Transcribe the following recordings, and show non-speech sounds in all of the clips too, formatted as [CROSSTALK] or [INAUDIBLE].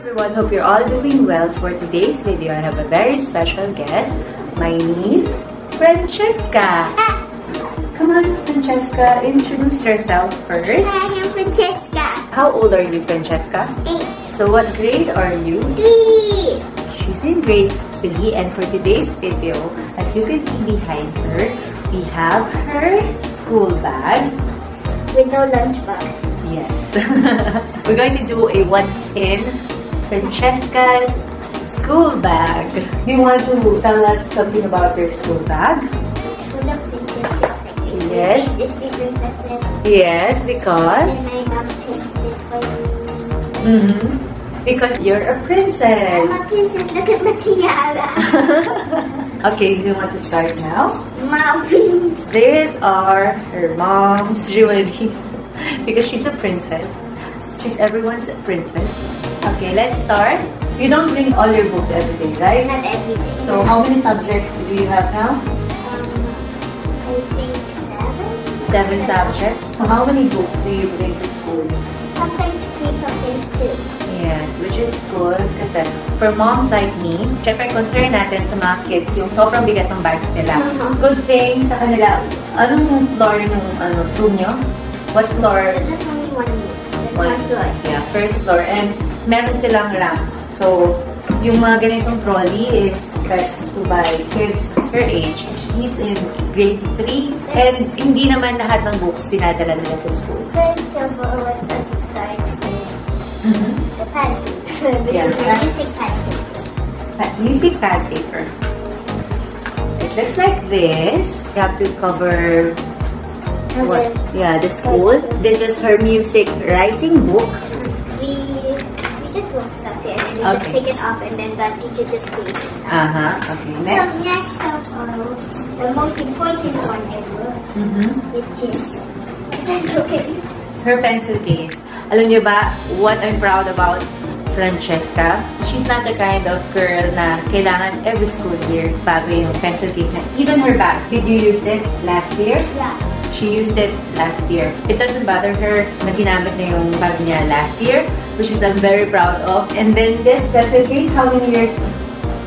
everyone, hope you're all doing well. So for today's video, I have a very special guest, my niece, Francesca. Come on, Francesca, introduce yourself first. Hi, I'm Francesca. How old are you, Francesca? Eight, So what grade are you? three. She's in grade 3 and for today's video, as you can see behind her, we have her school bag. With no lunchbox. Yes. [LAUGHS] We're going to do a what's in Francesca's school bag. Do You want to tell us something about your school bag? Full of princesses. Yes. Yes, because And my mom picked it for me. Mhm. because you're a princess. I'm a princess. Look at the tiara. [LAUGHS] okay, you want to start now? Mom. These are her mom's jewelries [LAUGHS] because she's a princess. She's everyone's princess. Okay, let's start. You don't bring all your books every day, right? Not every day. So how many subjects do you have now? um, I think seven. Seven subjects. So how many books do you bring to school? Sometimes three, sometimes two. Yes, which is good kasi for moms like me, syempre concern natin sa mga kids yung sobrang bigat ng bags nila. Mhm. Good thing sa kanila, anong floor ng ano, room nyo? What floor? Just only one room. Floor. Yeah, first floor. And meron silang ramp. So, yung mga ganitong trolley is best to buy kids her age. She's in grade 3. And hindi naman lahat ng books pinadala nila sa school. For example, let us start with Yeah. is the basic pad paper. Pa- Music pad paper. It looks like this. You have to cover What? Yeah, the school. This is her music writing book. we we just walk up here and we Okay. just take it off and then the teacher just cleans it. Uh-huh. Okay, So next. next of all, the most important one ever, Mhm. which is pencil case. her pencil case. Alam niyo ba, what I'm proud about Francesca, she's not the kind of girl na kailangan every school year bago yung pencil case niya. Even her bag, did you use it last year? Yeah. She used it last year. It doesn't bother her na ginamit na yung bag niya last year, which is I'm very proud of. And then this case, how many years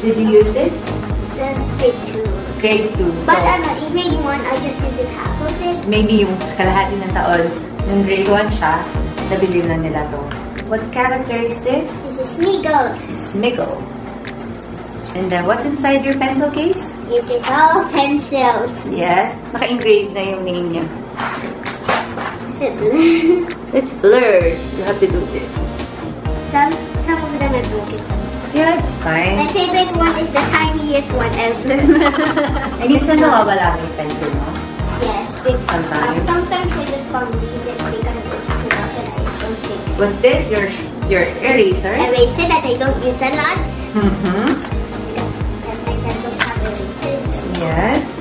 did you use this? That's grade two. Grade 2. But So, ano, in grade one, I just use it half of it. maybe yung kalahati ng taon, yung grade 1 siya, nabili na nila to. What character is this? This is Migos. Smiggle. And then, what's inside your pencil case? It is all pencils. Yes, naka-engrave na yung name niya. Is it blue? It's blurred. You have to do this. some, some of them are broken. Yeah, it's fine. My favorite one is the tiniest one ever. [LAUGHS] Minsan nawawala mo pencil mo. Yes, Sometimes. Sometimes I just leave it because it's too much and I don't think. What's this? Your your eraser? Eraser that I don't use a lot. Mm-hmm.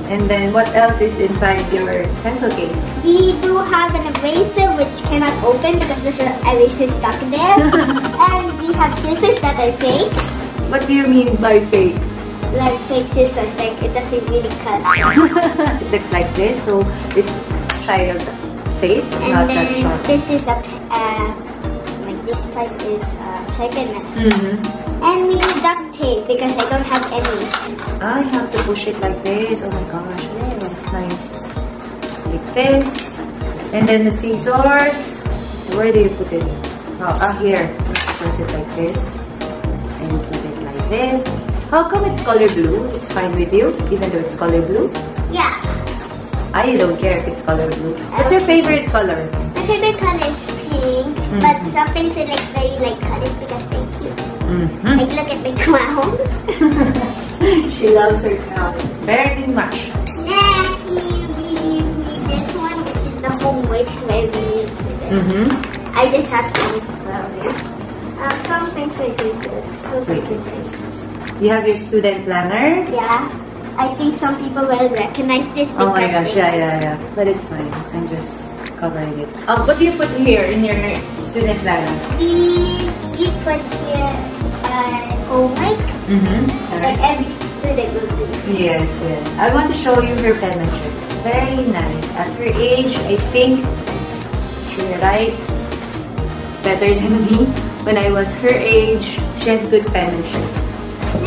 And then, what else is inside your pencil case? We do have an eraser which cannot open because there's an eraser stuck there. [LAUGHS] and we have scissors that are fake. What do you mean by fake? Like fake scissors, like it doesn't really cut. [LAUGHS] it looks like this, so it's child it's And not that then sharp. this is a, uh, like this part is uh, sharpener. Mm-hmm. And we need duct tape because I don't have any. I have to push it like this. Oh my gosh, yeah, that's nice. Like this. And then the scissors. Where do you put it? Oh, ah, here. Press it like this. And you put it like this. How come it's color blue? It's fine with you, even though it's color blue? Yeah. I don't care if it's color blue. What's your favorite color? My favorite color is pink, Mm-hmm. but sometimes I like very like colors because Mm-hmm. Like look at my clown. she loves her crown very much. Next, we this one, which is the homework where we. Mm-hmm. I just have to well, yeah. Um, sometimes I do this. Wait. You have your student planner. Yeah. I think some people will recognize this. Oh my gosh, yeah, yeah, yeah. But it's fine. I'm just covering it. Um, what do you put here in your student planner? We we put here homework Mm-hmm. like every student will do. Yes, yes. I want to show you her penmanship. It's very nice. At her age, I think she writes better than me. when I was her age. She has good penmanship.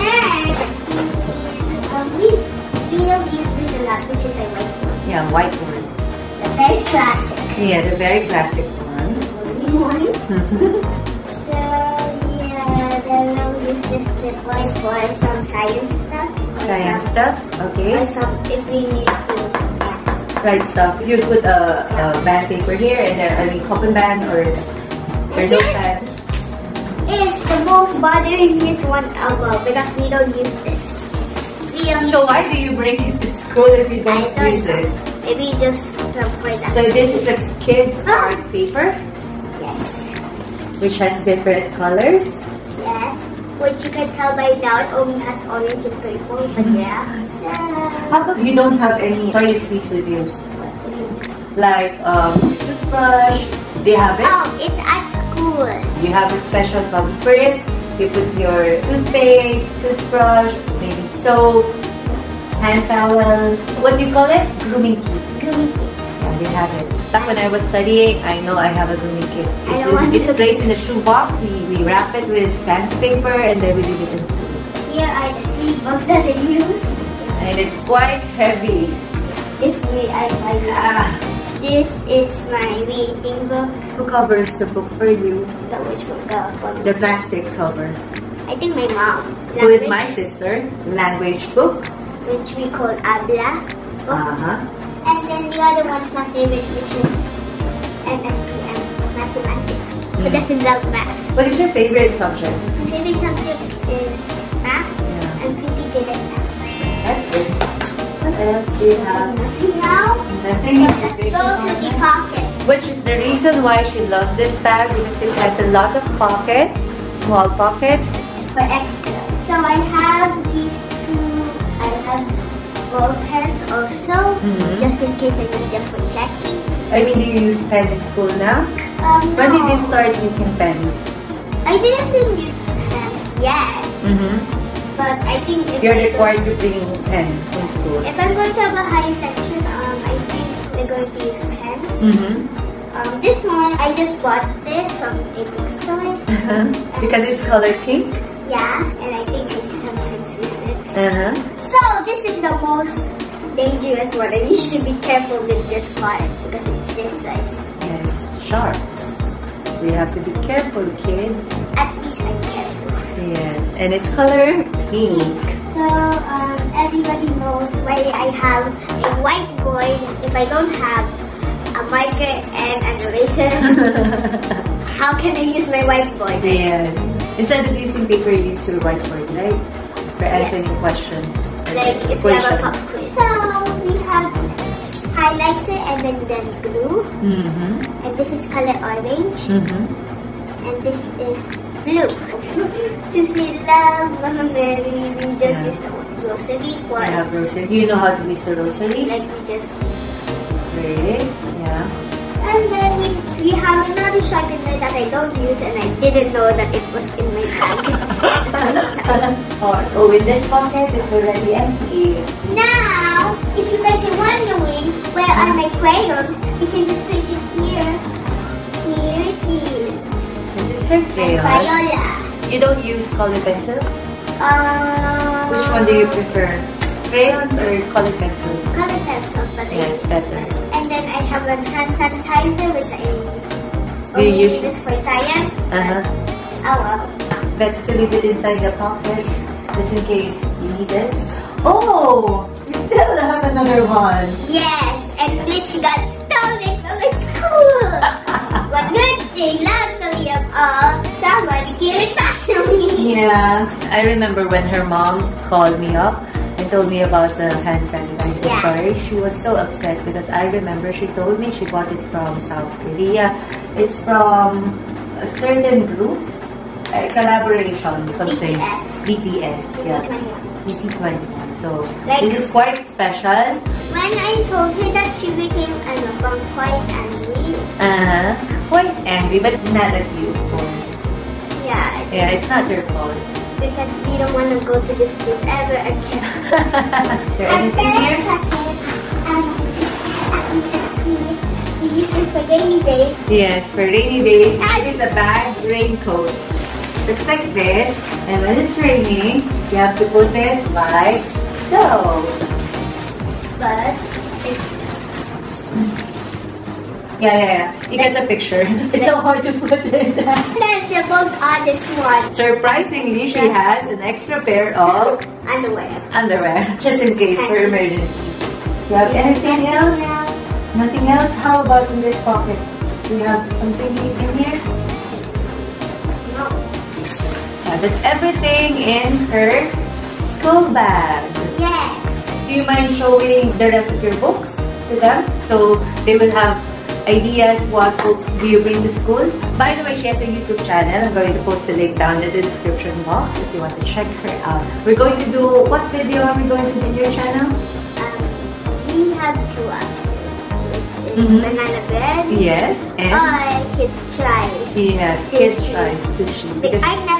Next, um, we, we don't use this a lot, which is a white. Yeah, white one. The very classic. Yeah, the very classic one. one. [LAUGHS] use this clip one for some science stuff. Science stuff, Or okay. some, if we need to. Right stuff. You put a, a band paper here and then, I mean, cotton band or, no band. It's the most bothering one above because we don't use this. We don't So why do you bring it to school if you don't don't use know. it? Maybe just um. So this is a kid's art paper, yes. which has different colors. Which you can tell by now it only has orange and purple, but yeah. How come you don't have any toiletries with you? Like um, toothbrush, do you have it? Oh, it's at school. You have a special tub for it. You put your toothpaste, toothbrush, maybe soap, hand towel. What do you call it? Grooming kit. Grooming kit. Yeah, they have it. Back when I was studying, I know I have a kit. I It's, don't want it's to- placed in a shoebox. We, we wrap it with fence paper and then we leave it in school. Here are the three books that I use. And it's quite heavy. If we, I find Ah, This is my reading book. who covers the book for you? The which for me. The plastic cover. I think my mom. Who is my sister? Language book. Which we call Abla. book. Uh-huh. And then the other one's my favorite, which is MSPM, mathematics. Because hmm. I love math. What is your favorite subject? My favorite subject is math. Yeah. I'm pretty good at math. That's it. What else do you have? Nothing now. Nothing. Let's go to the pocket. Which is the reason why she loves this bag because it has a lot of pockets, small pockets. for extra. So I have these ball pens also, Mhm. just in case I need them for checking. I mean, do you use pen in school now? Um, When did you start using pen? I didn't use pen yet, Mm-hmm. but I think if You're I required to bring pen in school. if I'm going to have a higher section, um, I think we're going to use pen. Mm-hmm. Um, this one, I just bought this from a bookstore. because it's color pink. Yeah, and I think I sometimes use it. Uh-huh. So this is the most dangerous one and you should be careful with this part because it's this size. And it's sharp. We have to be careful, kids. At least I'm careful. Yes. And it's color pink. So um, everybody knows why I have a white whiteboard if I don't have a marker and an eraser. [LAUGHS] How can I use my whiteboard? Yes. Instead of using paper, you use your whiteboard, right? For answering the question. Like if you have a pop quiz. So we have highlighter and then, then glue. Mm-hmm. And this is color orange. Mm-hmm. And this is blue. [LAUGHS] Since we love Mama Mary, we just Yeah. use the rosary for have rosary. Do you know how to use the rosary? like we just Really? Yeah. and then we, we have another sharpener that I don't use and I didn't know that it was in my bag. [LAUGHS] oh, with this pocket, it's already empty. now, if you guys are wondering where are my crayons, you can just search it here. Here it is. This is her crayon. Crayola. You don't use color pencil? Uh, Which one do you prefer? Crayons or color pencil? Color pencil, but Yes, better. And then I have a hand sanitizer, which I Do you only use- this for science. Uh-huh. Oh well. Better to leave it inside the pocket, just in case you need it. Oh! You still have another one. Yes, and which got stolen [LAUGHS] from the school. but good thing, luckily of all, somebody gave it back to me. Yeah. I remember when her mom called me up and told me about the hand sanitizer Yeah. story. She was so upset because I remember she told me she bought it from South Korea. It's from a certain group, a collaboration, something. BTS. BTS, yeah. When BT21. So, Like- this is quite special. When I told her that she became ano, from quite angry, Uh-huh. Quite angry, but not at you, of course. yeah, Yeah, it's not your fault. because we don't want to go to this school ever again. [LAUGHS] is there anything here? We use this for rainy days. Yes, for rainy days. It is a bag raincoat. Looks like this. And when it's raining, you have to put it like so. But it's Yeah, yeah, yeah. You get the picture. [LAUGHS] It's so hard to put it. flexible on this one. Surprisingly, she has an extra pair of Underwear. underwear, just in case for emergency. You have anything else? Nothing else? How about in this pocket? Do you have something in here? That's everything in her school bag. Yes. Do you mind showing the rest of your books to them? So they will have ideas what books do you bring to school. By the way, she has a YouTube channel. I'm going to post the link down in the description box if you want to check her out. We're going to do, what video are we going to do in your channel? Um, we have two options. It's Mhm. banana bread Yes, and or kids try. yes, kids try sushi. Because I never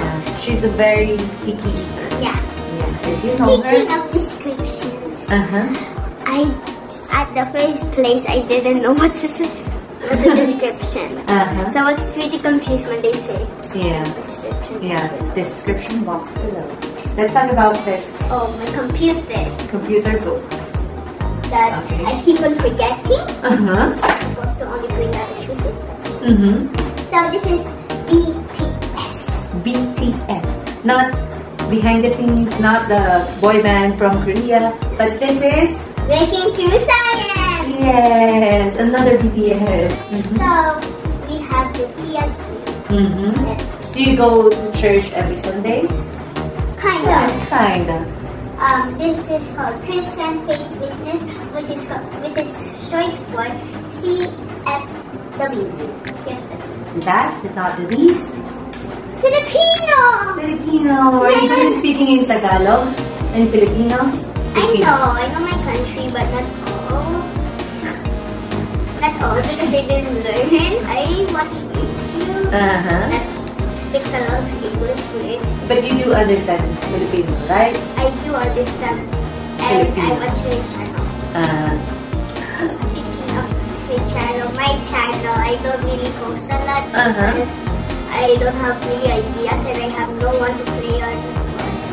yeah, she's a very picky eater. Yeah. Yeah, if you know Speaking her. of descriptions, Uh-huh. I at the first place I didn't know [LAUGHS] what to what the [LAUGHS] description. Uh-huh. So I was pretty confused when they say Yeah. description. Yeah, description box below. Let's talk about this Oh, my computer computer book. that Okay. I keep on forgetting. Uh-huh. I'm supposed to only bring that to it. Mm-hmm. So this is BTS. BTS. Not behind the scenes, not the boy band from Korea, but this is Breaking through science. yes, another BTS. Mm-hmm. So we have the CLP. Mm-hmm. Yes. Do you go to church every Sunday? Kind of. Kinda. Um, this is called Christian Faith Witness, which is called, which is short for CFW. CFW. Last but not the least, Filipino. Filipino. Are you good speaking in Tagalog and Filipino? I know, I know my country, but not all. Not all because I didn't learn. I watch YouTube. Uh-huh. That a lot of English with. But you do understand Filipino, right? I do understand, and I watch your channel. Uh, Speaking of my channel, my channel, I don't really post a lot Uh-huh. I don't have really ideas and I have no one to play on.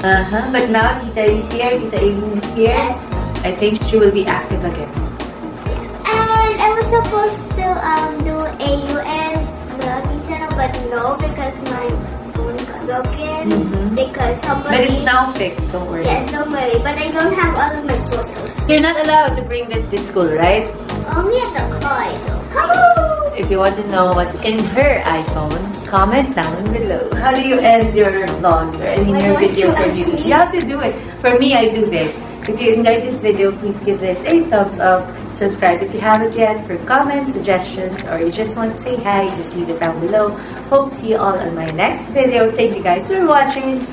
uh-huh. But now Tita is here, Tita Irine is here. Yes. I think she will be active again. And I was supposed to um do a US vlogging channel, but no, because my phone got broken. Mhm. Because But it's now fixed, don't worry. Yes, don't worry. But I don't have all of my photos. You're not allowed to bring this to school, right? Only at the car, though. If you want to know what's in her iPhone, comment down below. How do you end your vlogs or I mean Why your videos on? YouTube? You have to do it. For me, I do this. If you enjoyed this video, please give this a thumbs up. Subscribe if you haven't yet for comments, suggestions, or you just want to say hi, just leave it down below. Hope to see you all on my next video. Thank you guys for watching.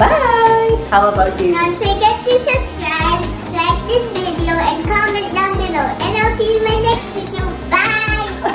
Bye! How about you? Don't forget to subscribe, like this video, and comment down below. And I'll see you in my next